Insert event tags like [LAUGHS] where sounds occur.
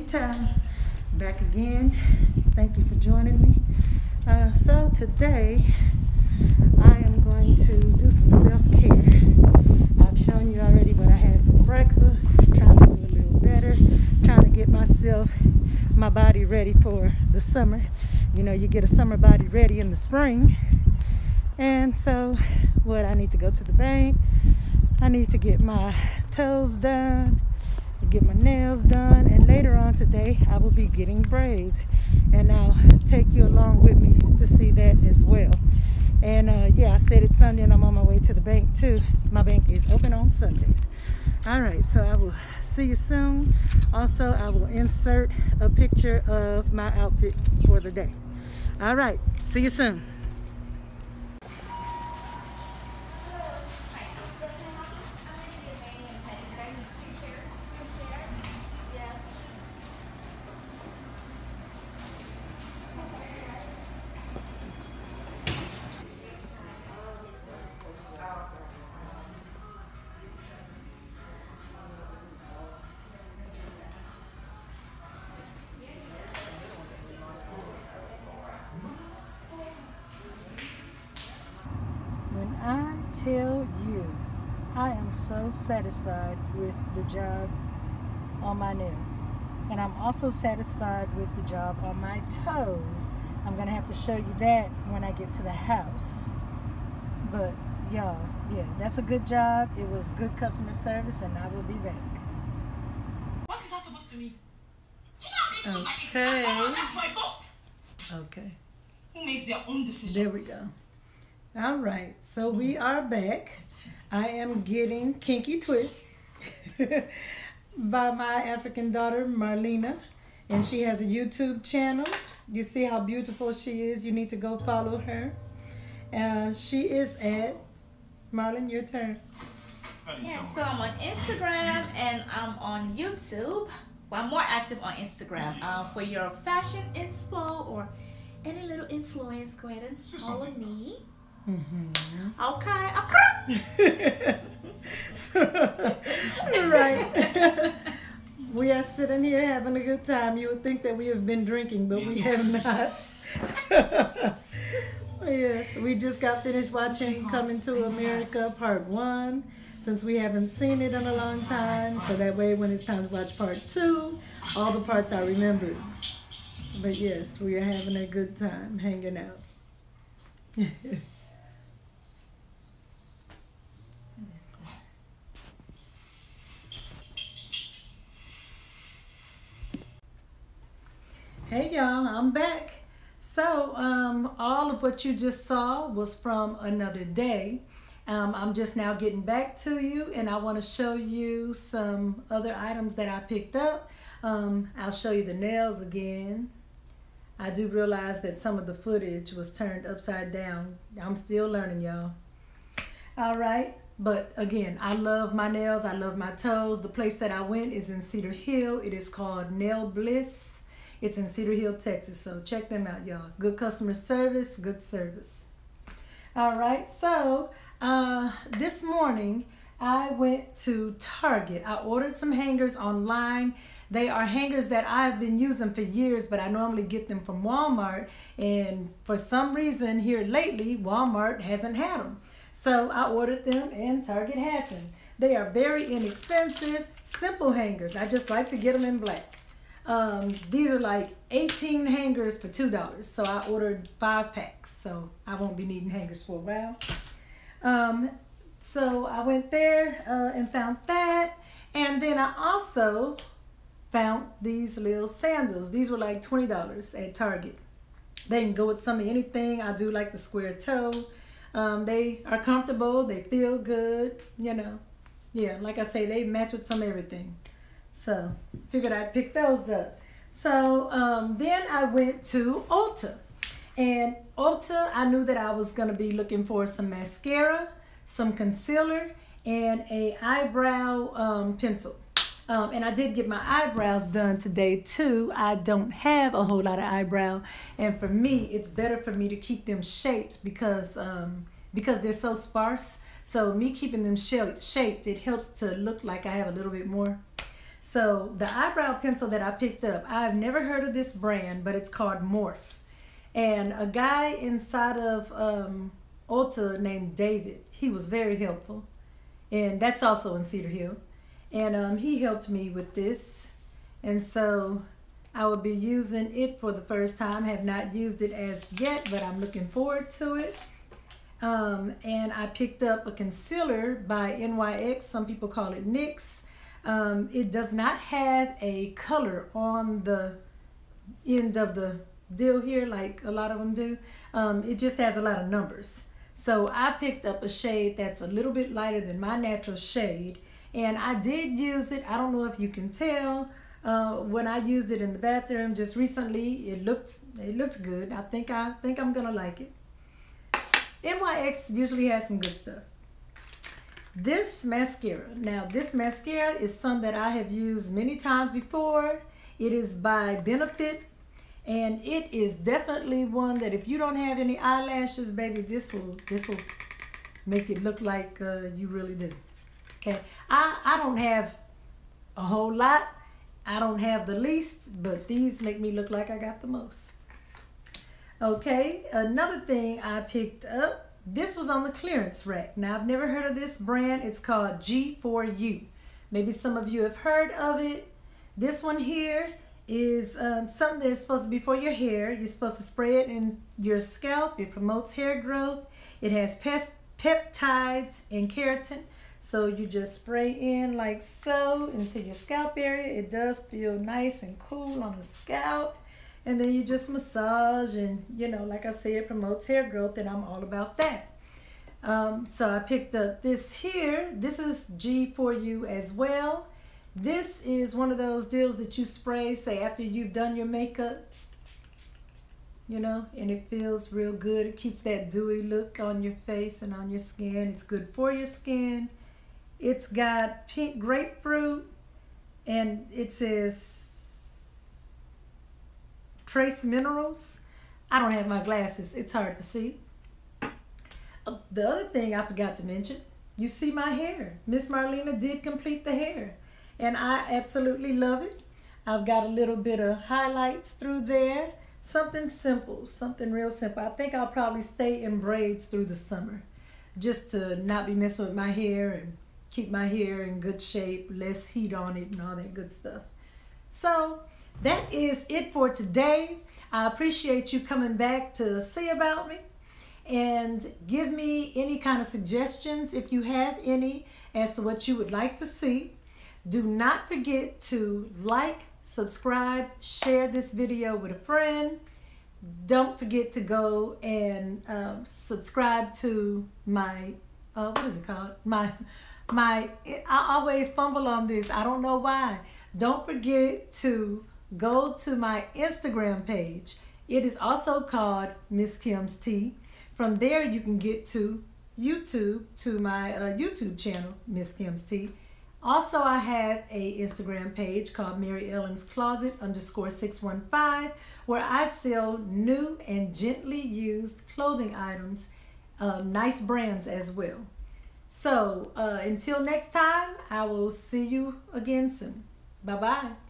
time. Back again. Thank you for joining me. Uh, so today I am going to do some self-care. I've shown you already what I had for breakfast. Trying to do a little better. Trying to get myself, my body ready for the summer. You know, you get a summer body ready in the spring. And so, what I need to go to the bank. I need to get my toes done get my nails done and later on today I will be getting braids. And I'll take you along with me to see that as well. And uh, yeah I said it's Sunday and I'm on my way to the bank too. My bank is open on Sundays. All right so I will see you soon. Also I will insert a picture of my outfit for the day. All right see you soon I am so satisfied with the job on my nails. And I'm also satisfied with the job on my toes. I'm going to have to show you that when I get to the house. But y'all, yeah, that's a good job. It was good customer service and I will be back. What is that supposed to mean? Okay. That's my fault. Okay. Who makes their own decisions? There we go. All right, so we are back. I am getting Kinky Twist [LAUGHS] by my African daughter, Marlena. And she has a YouTube channel. You see how beautiful she is. You need to go follow her. Uh, she is at, Marlon, your turn. Yeah, so I'm on Instagram and I'm on YouTube. Well, I'm more active on Instagram. Uh, for your fashion inspo or any little influence, go ahead and follow me. Mm-hmm. Okay. [LAUGHS] right. [LAUGHS] we are sitting here having a good time. You would think that we have been drinking, but we have not. [LAUGHS] yes, we just got finished watching Coming to America Part 1 since we haven't seen it in a long time. So that way, when it's time to watch Part 2, all the parts are remembered. But yes, we are having a good time hanging out. Hey y'all, I'm back. So, um, all of what you just saw was from another day. Um, I'm just now getting back to you and I want to show you some other items that I picked up. Um, I'll show you the nails again. I do realize that some of the footage was turned upside down. I'm still learning, y'all. All right. But again, I love my nails. I love my toes. The place that I went is in Cedar Hill. It is called Nail Bliss. It's in Cedar Hill, Texas. So check them out, y'all. Good customer service, good service. All right, so uh, this morning I went to Target. I ordered some hangers online. They are hangers that I've been using for years, but I normally get them from Walmart. And for some reason here lately, Walmart hasn't had them. So I ordered them and Target had them. They are very inexpensive, simple hangers. I just like to get them in black. Um, these are like 18 hangers for $2. So I ordered five packs. So I won't be needing hangers for a while. Um, so I went there uh, and found that. And then I also found these little sandals. These were like $20 at Target. They can go with some of anything. I do like the square toe. Um, they are comfortable. They feel good, you know. Yeah, like I say, they match with some everything. So figured I'd pick those up. So um, then I went to Ulta. And Ulta, I knew that I was going to be looking for some mascara, some concealer, and a eyebrow um, pencil. Um, and I did get my eyebrows done today too. I don't have a whole lot of eyebrow. And for me, it's better for me to keep them shaped because, um, because they're so sparse. So me keeping them shaped, it helps to look like I have a little bit more So the eyebrow pencil that I picked up, I've never heard of this brand, but it's called Morphe. And a guy inside of um, Ulta named David, he was very helpful. And that's also in Cedar Hill. And um, he helped me with this. And so I will be using it for the first time. Have not used it as yet, but I'm looking forward to it. Um, and I picked up a concealer by NYX. Some people call it NYX. Um, it does not have a color on the end of the deal here like a lot of them do. Um, it just has a lot of numbers. So I picked up a shade that's a little bit lighter than my natural shade. And I did use it. I don't know if you can tell. Uh, when I used it in the bathroom just recently, it looked it looked good. I think I think I'm gonna like it. NYX usually has some good stuff. This mascara. Now, this mascara is some that I have used many times before. It is by Benefit. And it is definitely one that if you don't have any eyelashes, baby, this will this will make it look like uh, you really do. Okay, I, I don't have a whole lot. I don't have the least, but these make me look like I got the most. Okay, another thing I picked up, this was on the clearance rack. Now, I've never heard of this brand. It's called G4U. Maybe some of you have heard of it. This one here is um, something that's supposed to be for your hair. You're supposed to spray it in your scalp. It promotes hair growth. It has peptides and keratin. So you just spray in like so into your scalp area. It does feel nice and cool on the scalp and then you just massage and you know like i said promotes hair growth and i'm all about that. Um, so i picked up this here. This is g4u as well. This is one of those deals that you spray say after you've done your makeup you know and it feels real good. It keeps that dewy look on your face and on your skin. It's good for your skin. It's got pink grapefruit and it says trace minerals. I don't have my glasses. It's hard to see. Uh, the other thing I forgot to mention, you see my hair. Miss Marlena did complete the hair. And I absolutely love it. I've got a little bit of highlights through there. Something simple, something real simple. I think I'll probably stay in braids through the summer just to not be messing with my hair and keep my hair in good shape, less heat on it and all that good stuff. So that is it for today. I appreciate you coming back to see about me and give me any kind of suggestions if you have any as to what you would like to see. Do not forget to like, subscribe, share this video with a friend. Don't forget to go and um, subscribe to my, uh, what is it called? My, my, I always fumble on this. I don't know why. Don't forget to go to my Instagram page. It is also called Miss Kim's Tea. From there, you can get to YouTube, to my uh, YouTube channel, Miss Kim's Tea. Also, I have a Instagram page called Mary Ellen's Closet underscore 615 where I sell new and gently used clothing items, uh, nice brands as well. So, uh, until next time, I will see you again soon. Bye-bye.